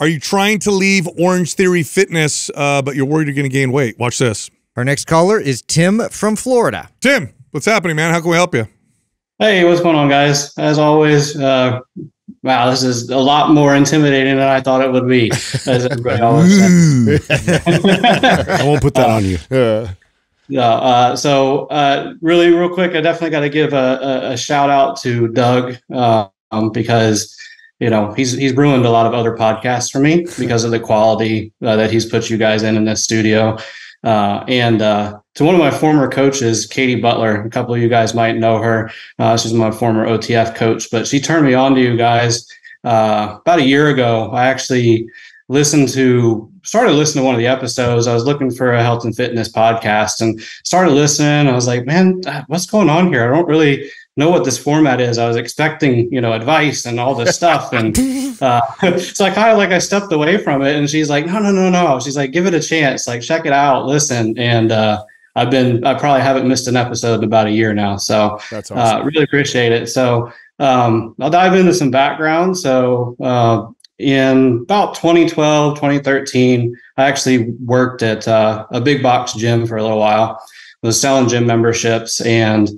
Are you trying to leave Orange Theory Fitness, uh, but you're worried you're going to gain weight? Watch this. Our next caller is Tim from Florida. Tim, what's happening, man? How can we help you? Hey, what's going on, guys? As always, uh, wow, this is a lot more intimidating than I thought it would be. As everybody always. I won't put that on you. Yeah. Uh, so, uh, really, real quick, I definitely got to give a, a, a shout out to Doug um, because you know he's he's ruined a lot of other podcasts for me because of the quality uh, that he's put you guys in in this studio. Uh, and uh, to one of my former coaches, Katie Butler, a couple of you guys might know her. Uh, she's my former OTF coach, but she turned me on to you guys uh, about a year ago. I actually listened to started listening to one of the episodes. I was looking for a health and fitness podcast and started listening. I was like, man, uh, what's going on here? I don't really know what this format is. I was expecting, you know, advice and all this stuff. And uh, so I kind of like I stepped away from it. And she's like, no, no, no, no. She's like, give it a chance. Like, check it out, listen. And uh, I've been, I probably haven't missed an episode in about a year now. So That's uh, really appreciate it. So um, I'll dive into some background. So uh, in about 2012, 2013, I actually worked at uh, a big box gym for a little while. Was selling gym memberships, and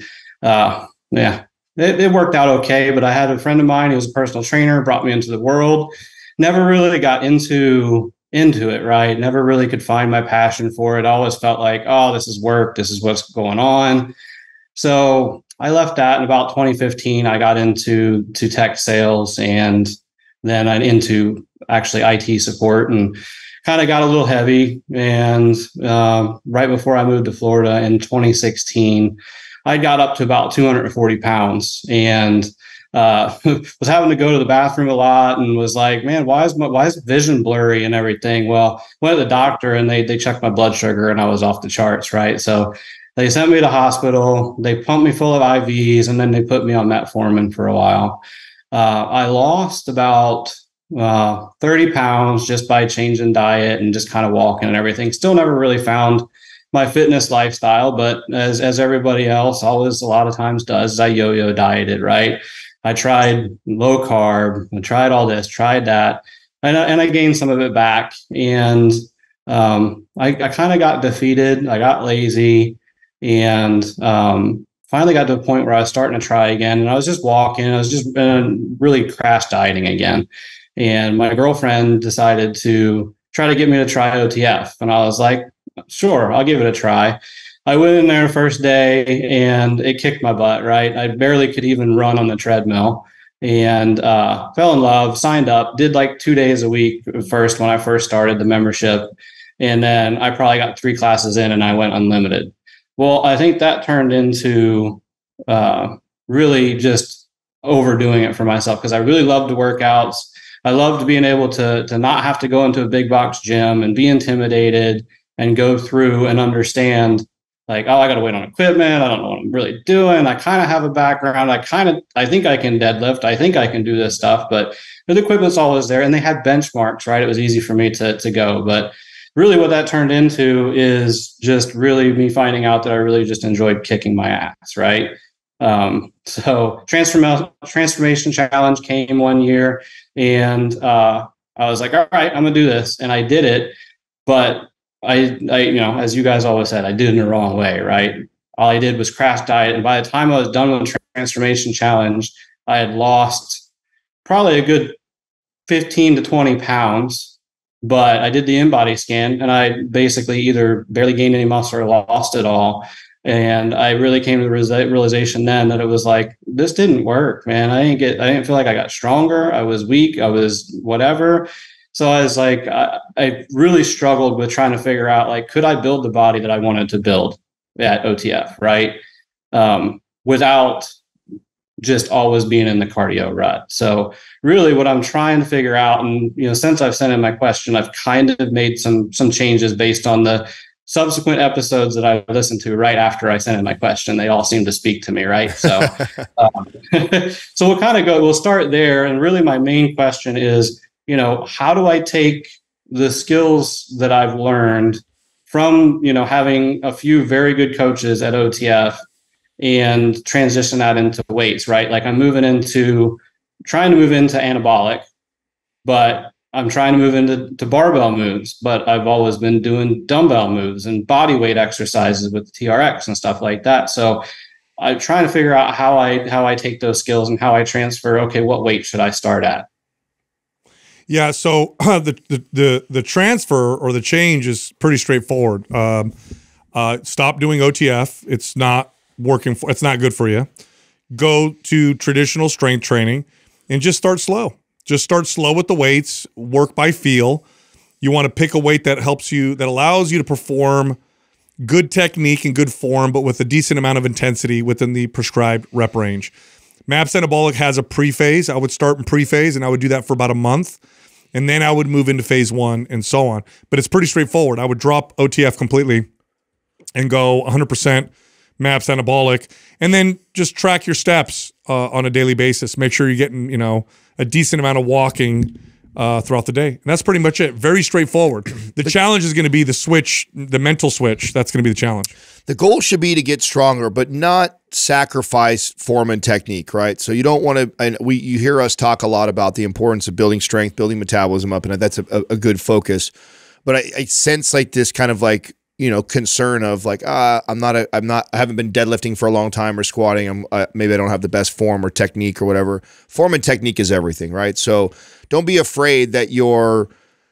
uh, yeah, it, it worked out okay. But I had a friend of mine who was a personal trainer, brought me into the world. Never really got into into it, right? Never really could find my passion for it. I always felt like, oh, this is work. This is what's going on. So I left that in about 2015. I got into to tech sales and then I into actually IT support and kind of got a little heavy. And um, right before I moved to Florida in 2016, I got up to about 240 pounds and uh, was having to go to the bathroom a lot and was like, man, why is my why is vision blurry and everything? Well, went to the doctor and they they checked my blood sugar and I was off the charts, right? So they sent me to the hospital. They pumped me full of IVs and then they put me on metformin for a while. Uh, I lost about uh, 30 pounds just by changing diet and just kind of walking and everything. Still never really found my fitness lifestyle, but as as everybody else always a lot of times does, I yo-yo dieted, right? I tried low carb, I tried all this, tried that, and I, and I gained some of it back. And um, I, I kind of got defeated. I got lazy, and um, finally got to a point where I was starting to try again. And I was just walking. I was just been really crash dieting again. And my girlfriend decided to try to get me to try OTF, and I was like, sure, I'll give it a try. I went in there first day and it kicked my butt, right? I barely could even run on the treadmill and uh, fell in love, signed up, did like two days a week first when I first started the membership. And then I probably got three classes in and I went unlimited. Well, I think that turned into uh, really just overdoing it for myself because I really loved workouts. I loved being able to, to not have to go into a big box gym and be intimidated and go through and understand like oh i got to wait on equipment i don't know what i'm really doing i kind of have a background i kind of i think i can deadlift i think i can do this stuff but the equipment's always there and they had benchmarks right? It was easy for me to, to go but really what that turned into is just really me finding out that i really just enjoyed kicking my ass right? Um, so transform- transformation challenge came one year and uh, i was like all right i'm gonna do this and i did it but I, I, you know, as you guys always said, I did it in the wrong way, right? All I did was crash diet. And by the time I was done with the transformation challenge, I had lost probably a good 15 to 20 pounds. But I did the InBody scan and I basically either barely gained any muscle or lost it all. And I really came to the realization then that it was like, this didn't work, man. I didn't get, I didn't feel like I got stronger. I was weak. I was whatever. So I was like, I, I, really struggled with trying to figure out like, could I build the body that I wanted to build at OTF, right? Um, without just always being in the cardio rut. So really what I'm trying to figure out, and you know, since I've sent in my question, I've kind of made some some changes based on the subsequent episodes that I listened to right after I sent in my question. They all seem to speak to me, right? So, um, so we'll kind of go. We'll start there, and really, my main question is you know how do i take the skills that i've learned from you know having a few very good coaches at otf and transition that into weights right like i'm moving into trying to move into anabolic but I'm trying to move into to barbell moves, but I've always been doing dumbbell moves and body weight exercises with TRX and stuff like that. So I'm trying to figure out how I how I take those skills and how I transfer. Okay, what weight should I start at? Yeah, so the, the the the transfer or the change is pretty straightforward. Um, uh, stop doing OTF. It's not working. For, it's not good for you. Go to traditional strength training and just start slow. Just start slow with the weights, work by feel. You want to pick a weight that helps you, that allows you to perform good technique and good form, but with a decent amount of intensity within the prescribed rep range. MAPS Anabolic has a pre phase. I would start in pre phase and I would do that for about a month. And then I would move into phase one and so on. But it's pretty straightforward. I would drop OTF completely and go 100% MAPS Anabolic and then just track your steps uh, on a daily basis. Make sure you're getting, you know, a decent amount of walking uh, throughout the day. And that's pretty much it. Very straightforward. The challenge is going to be the switch, the mental switch. That's going to be the challenge. The goal should be to get stronger, but not sacrifice form and technique, right? So you don't want to. And we you hear us talk a lot about the importance of building strength, building metabolism up, and that's a, a good focus. But I, I sense like this kind of like you know concern of like ah I'm not a I'm not I haven't been deadlifting for a long time or squatting I'm uh, maybe I don't have the best form or technique or whatever form and technique is everything right so don't be afraid that you're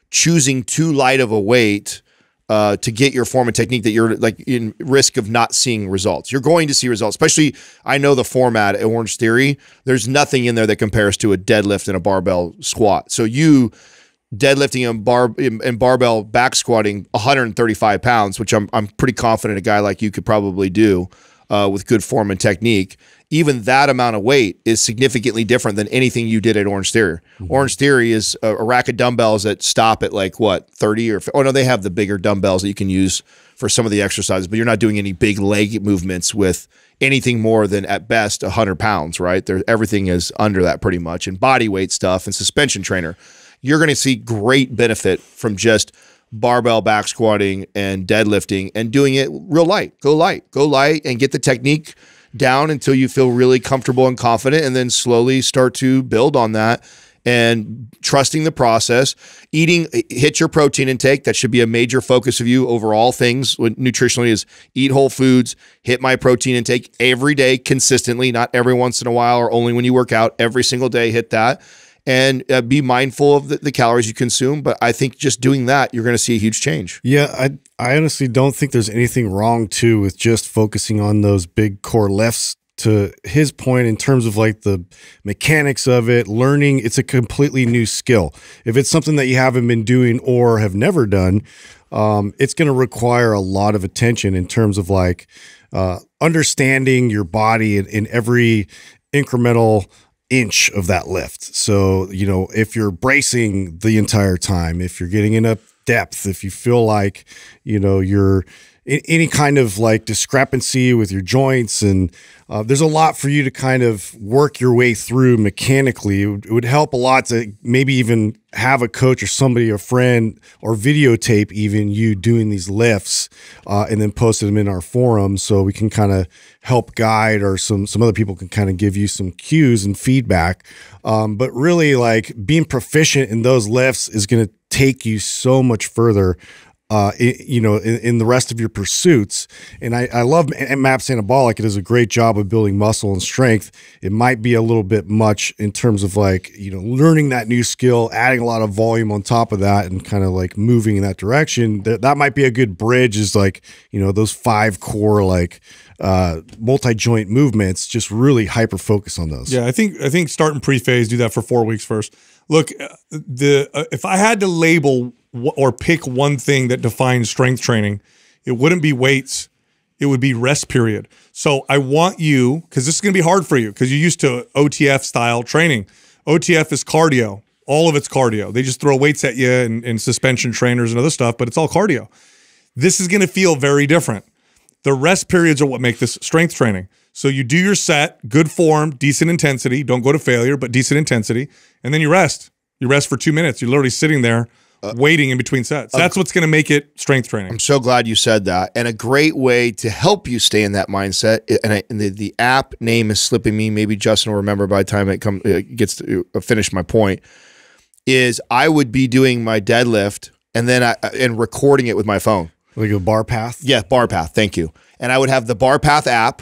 choosing too light of a weight uh, to get your form and technique that you're like in risk of not seeing results. You're going to see results, especially I know the format at Orange Theory. There's nothing in there that compares to a deadlift and a barbell squat. So you deadlifting and bar and barbell back squatting 135 pounds, which I'm I'm pretty confident a guy like you could probably do uh, with good form and technique. Even that amount of weight is significantly different than anything you did at Orange Theory. Mm -hmm. Orange Theory is a, a, rack of dumbbells that stop at like what 30 or oh no, they have the bigger dumbbells that you can use for some of the exercises, but you're not doing any big leg movements with anything more than at best 100 pounds, right? There, everything is under that pretty much, and body weight stuff and suspension trainer you're going to see great benefit from just barbell back squatting and deadlifting and doing it real light. Go light, go light and get the technique down until you feel really comfortable and confident and then slowly start to build on that and trusting the process. Eating eh, hit your protein intake. That should be a major focus of you over all things nutritionally is eat whole foods hit my protein intake every day consistently not every once in a while or only when you work out. Every single day hit that and uh, be mindful of the, the, calories you consume. But I think just doing that, you're going to see a huge change. Yeah, I I honestly don't think there's anything wrong too with just focusing on those big core lifts. To his point, in terms of like the mechanics of it, learning, it's a completely new skill. If it's something that you haven't been doing or have never done, um, it's going to require a lot of attention in terms of like uh, understanding your body in, in every incremental inch of that lift. So, you know, if you're bracing the entire time, if you're getting enough depth, if you feel like, you know, you're any kind of like discrepancy with your joints and uh, there's a lot for you to kind of work your way through mechanically. It would, help a lot to maybe even have a coach or somebody a friend or videotape even you doing these lifts uh, and then post them in our forum so we can kind of help guide or some some other people can kind of give you some cues and feedback. Um, but really like being proficient in those lifts is going to take you so much further uh, you know, in, in, the rest of your pursuits. And I, I love MAPS Anabolic. It does a great job of building muscle and strength. It might be a little bit much in terms of like, you know, learning that new skill, adding a lot of volume on top of that and kind of like moving in that direction. That, that might be a good bridge is like, you know, those five core, like, uh, multi-joint movements, just really hyper focus on those. Yeah, I think I think starting pre-phase, do that for four weeks first. Look, uh, the uh, if I had to label or pick one thing that defines strength training, it wouldn't be weights. It would be rest period. So I want you, because this is going to be hard for you, because you're used to OTF style training. OTF is cardio. All of it's cardio. They just throw weights at you and, and suspension trainers and other stuff, but it's all cardio. This is going to feel very different. The rest periods are what make this strength training. So you do your set, good form, decent intensity. Don't go to failure, but decent intensity. And then you rest. You rest for two minutes. You're literally sitting there uh, waiting in between sets. That's what's going to make it strength training. I'm so glad you said that. And a great way to help you stay in that mindset, and, I, and the, the app name is slipping me. Maybe Justin will remember by the time it come, it gets to uh, finish my point, is I would be doing my deadlift and then I and recording it with my phone. Like a bar path. Yeah, bar path. Thank you. And I would have the bar path app,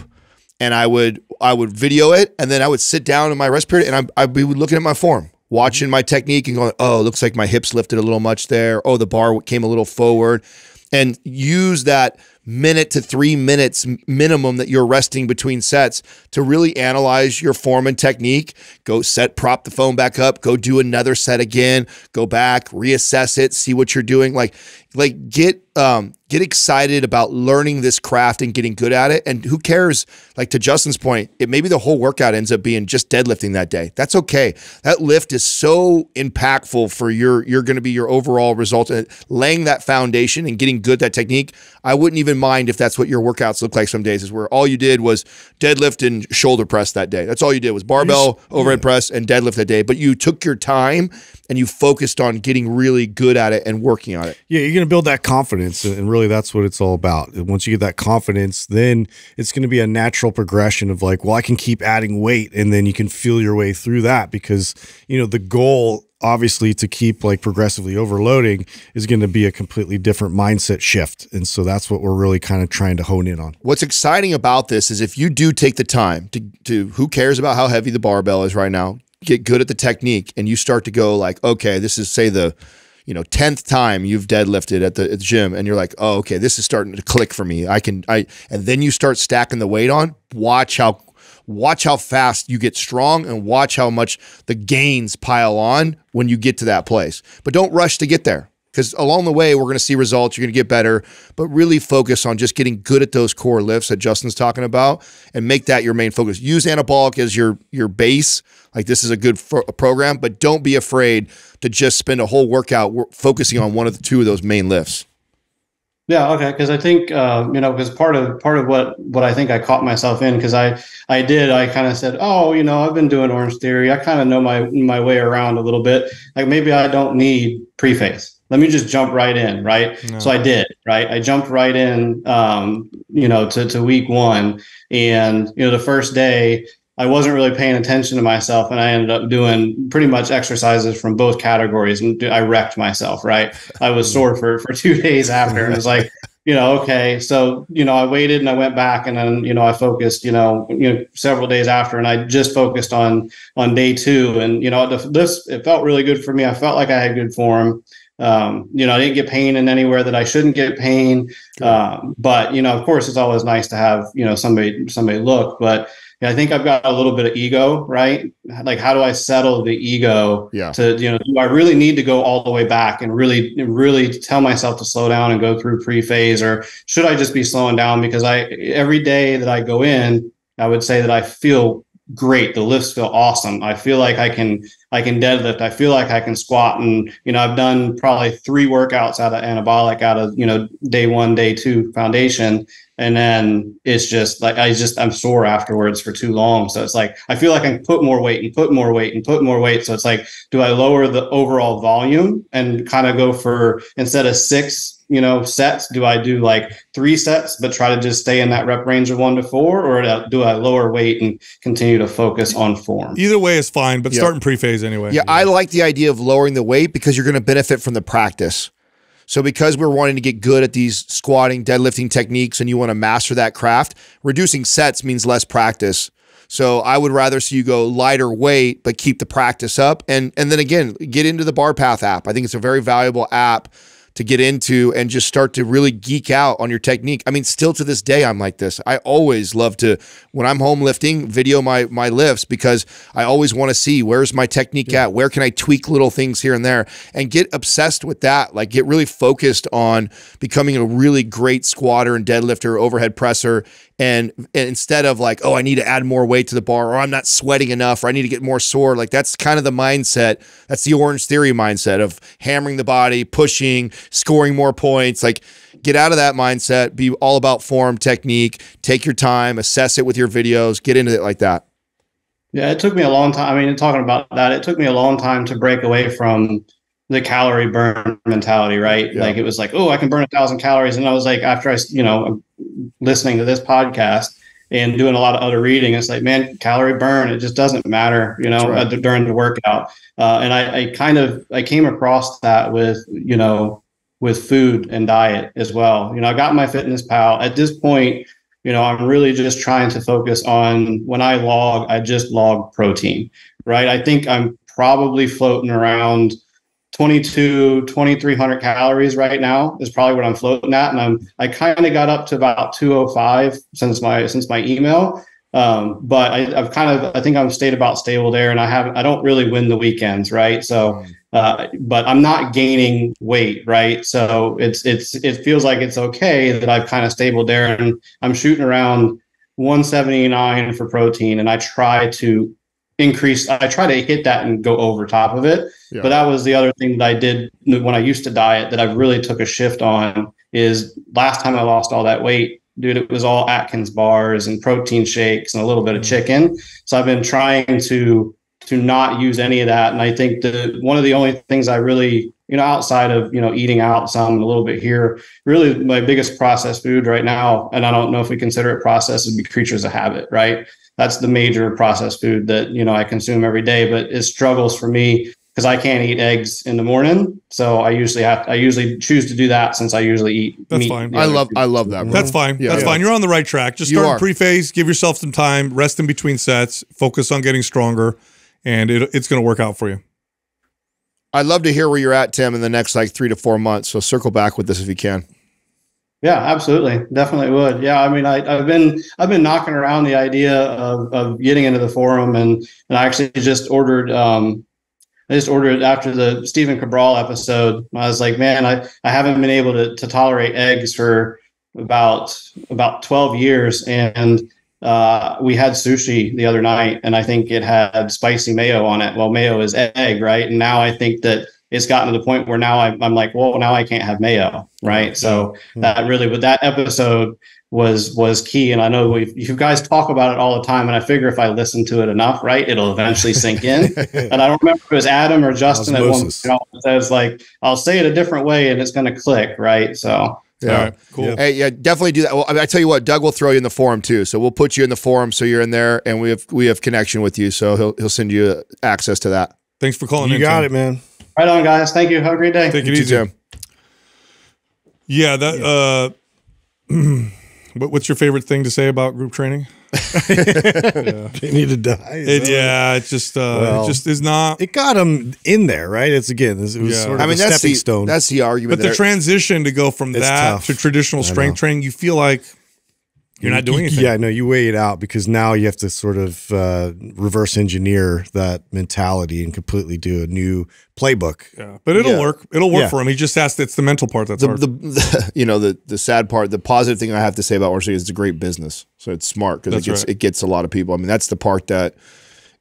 and I would I would video it, and then I would sit down in my rest period, and I, I'd be looking at my form, watching my technique, and going, "Oh, looks like my hips lifted a little much there. Oh, the bar came a little forward," and use that minute to three minutes minimum that you're resting between sets to really analyze your form and technique. Go set, prop the phone back up, go do another set again, go back, reassess it, see what you're doing. Like, like get um, get excited about learning this craft and getting good at it. And who cares? Like to Justin's point, it maybe the whole workout ends up being just deadlifting that day. That's okay. That lift is so impactful for your you're going to be your overall result. And laying that foundation and getting good at that technique, I wouldn't even mind if that's what your workouts look like some days is where all you did was deadlift and shoulder press that day. That's all you did was barbell, overhead press, and deadlift that day. But you took your time and you focused on getting really good at it and working on it. Yeah, going to build that confidence, and really that's what it's all about. And Once you get that confidence, then it's going to be a natural progression of like, well, I can keep adding weight, and then you can feel your way through that because you know the goal obviously to keep like progressively overloading is going to be a completely different mindset shift and so that's what we're really kind of trying to hone in on What's exciting about this is if you do take the time to, to who cares about how heavy the barbell is right now, get good at the technique, and you start to go like, okay, this is say the you know 10th time you've deadlifted at the, at the gym and you're like oh okay this is starting to click for me. I can i and then you start stacking the weight on. Watch how watch how fast you get strong and watch how much the gains pile on when you get to that place. But don't rush to get there because along the way we're going to see results you're going to get better but really focus on just getting good at those core lifts that justin's talking about and make that your main focus use anabolic as your your base like this is a good program but don't be afraid to just spend a whole workout wor- focusing on one of the two of those main lifts Yeah, okay. Because I think uh, you know, because part of part of what what I think I caught myself in, because I I did, I kind of said, oh, you know, I've been doing Orange Theory. I kind of know my my way around a little bit. Like maybe I don't need pre-phase. Let me just jump right in, right? So I did, right? I jumped right in, um, you know, to to week one, and you know, the first day. I wasn't really paying attention to myself, and I ended up doing pretty much exercises from both categories, and I wrecked myself. Right, I was sore for for two days after, and it was like, you know, okay, so you know, I waited and I went back, and then you know, I focused, you know, you know, several days after, and I just focused on on day two, and you know, this it felt really good for me. I felt like I had good form. Um, you know, I didn't get pain in anywhere that I shouldn't get pain. Um, but you know, of course, it's always nice to have you know somebody somebody look, but yeah, I think I've got a little bit of ego, right? Like, how do I settle the ego Yeah. to, you know, do I really need to go all the way back and really, really tell myself to slow down and go through pre phase, or should I just be slowing down? Because I, every day that I go in, I would say that I feel great. The lifts feel awesome. I feel like I can, I can deadlift. I feel like I can squat. And, you know, I've done probably three workouts out of anabolic out of, you know, day one, day two foundation and then it's just like I just I'm sore afterwards for too long. So it's like I feel like I can put more weight and put more weight and put more weight. So it's like, do I lower the overall volume and kind of go for instead of six, you know, sets, do I do like three sets but try to just stay in that rep range of one to four, or do I lower weight and continue to focus on form? Either way is fine, but Yeah. start in pre-phase anyway. Yeah, I like the idea of lowering the weight because you're going to benefit from the practice. So because we're wanting to get good at these squatting, deadlifting techniques and you want to master that craft, reducing sets means less practice. So I would rather see you go lighter weight but keep the practice up and and then again, get into the Bar Path app. I think it's a very valuable app to get into and just start to really geek out on your technique. I mean, still to this day, I'm like this. I always love to, when I'm home lifting, video my my lifts because I always want to see where's my technique at, where can I tweak little things here and there, and get obsessed with that. Like get really focused on becoming a really great squatter and deadlifter, overhead presser, and, and instead of like, oh, I need to add more weight to the bar, or I'm not sweating enough, or I need to get more sore. Like that's kind of the mindset. That's the Orange Theory mindset of hammering the body, pushing, scoring more points. Like get out of that mindset. Be all about form, technique. Take your time, assess it with your videos. Get into it like that. Yeah, it took me a long time. I mean, talking about that, it took me a long time to break away from the calorie burn mentality, right? Yeah. Like it was like, oh, I can burn a thousand calories, and I was like, after I, you know, listening to this podcast, and doing a lot of other reading. It's like, man, calorie burn, it just doesn't matter, you know, right. during the workout. Uh, and I, I kind of I came across that with you know with food and diet as well. You know, I got MyFitnessPal. At this point, you know, I'm really just trying to focus on when I log, I just log protein, right? I think I'm probably floating around 22 2300 calories right now is probably what i'm floating at and i'm i kind of got up to about 205 since my since my email um, but I, have kind of i think i'm stayed about stable there and i haven't i don't really win the weekends right so uh, but i'm not gaining weight right? So it's it's it feels like it's okay that i've kind of stable there and i'm shooting around 179 for protein and i try to increase i try to hit that and go over top of it. Yeah. but that was the other thing that i did when i used to diet that i really took a shift on is last time i lost all that weight dude it was all atkins bars and protein shakes and a little bit of chicken. So i've been trying to to not use any of that and i think the one of the only things i really you know outside of you know eating out some a little bit here really my biggest processed food right now and i don't know if we consider it processed would be Kreatures of Habit right that's the major processed food that you know I consume every day. But it struggles for me because I can't eat eggs in the morning, so I usually have I usually choose to do that since I usually eat. That's meat fine. I love two. I love that. bro. That's fine. Yeah. That's Yeah. fine. You're on the right track. Just start are. pre-phase, give yourself some time, rest in between sets, focus on getting stronger, and it, it's going to work out for you. I'd love to hear where you're at, Tim, in the next like three to four months. So circle back with this if you can. Yeah, absolutely, definitely would. Yeah, I mean, I, I've been I've been knocking around the idea of, of getting into the forum, and and I actually just ordered. Um, I just ordered after the Stephen Cabral episode. I was like, man, I, I haven't been able to, to tolerate eggs for about about twelve years, and uh, we had sushi the other night, and I think it had spicy mayo on it. Well, mayo is egg, right? And now I think that it's gotten to the point where now I'm, I'm like, well, now I can't have mayo, right? So that really, but that episode was was key, and I know we you guys talk about it all the time, and I figure if I listen to it enough, right, it'll eventually sink in. and I don't remember if it was Adam or Justin at one Osmosis. point that says like, I'll say it a different way, and it's going to click, right? So. Yeah. All right, cool. Hey, yeah, definitely do that. Well, I, mean, I tell you what, Doug will throw you in the forum too. So we'll put you in the forum so you're in there, and we have we have connection with you. So he'll he'll send you access to that. Thanks for calling You in. got Tim. it, man. Right on, guys. Thank you. Have a great day. Take it You too, easy. Tim. Yeah, that. Uh, what, what's your favorite thing to say about group training? They need to die. It, yeah, it just uh, Well, it just is not. It got him in there, right? It's again, it was Yeah. sort of I mean, a that's stepping the stone. that's the argument. But the transition to go from It's that tough. to traditional strength training, you feel like you're not doing anything. Yeah, no, you weigh it out because now you have to sort of uh, reverse engineer that mentality and completely do a new playbook. Yeah, but it'll Yeah. work. It'll work Yeah. for him. He just has to. It's the mental part that's the, hard. the, the you know the the sad part, the positive thing I have to say about Orange Theory is it's a great business. So it's smart because it gets right. it gets a lot of people. I mean, that's the part that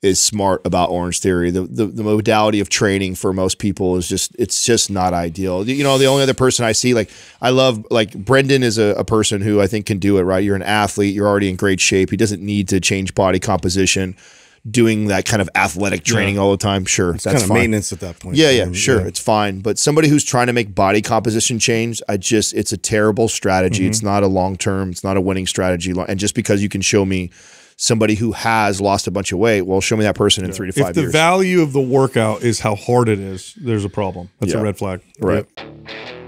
is smart about Orange Theory. The, the the modality of training for most people is just it's just not ideal. You know, the only other person I see like I love like Brendan is a, a person who I think can do it. Right, you're an athlete. You're already in great shape. He doesn't need to change body composition. Doing that kind of athletic training all the time, sure, It's that's kind of fine. maintenance at that point. Yeah, yeah, sure, it's fine. But somebody who's trying to make body composition change, I just it's a terrible strategy. It's mm-hmm. not a long term. It's not a winning strategy. And just because you can show me somebody who has lost a bunch of weight, well, show me that person in three to five years. if the years. value of the workout is how hard it is, there's a problem. That's Yeah. a red flag. right. Yep.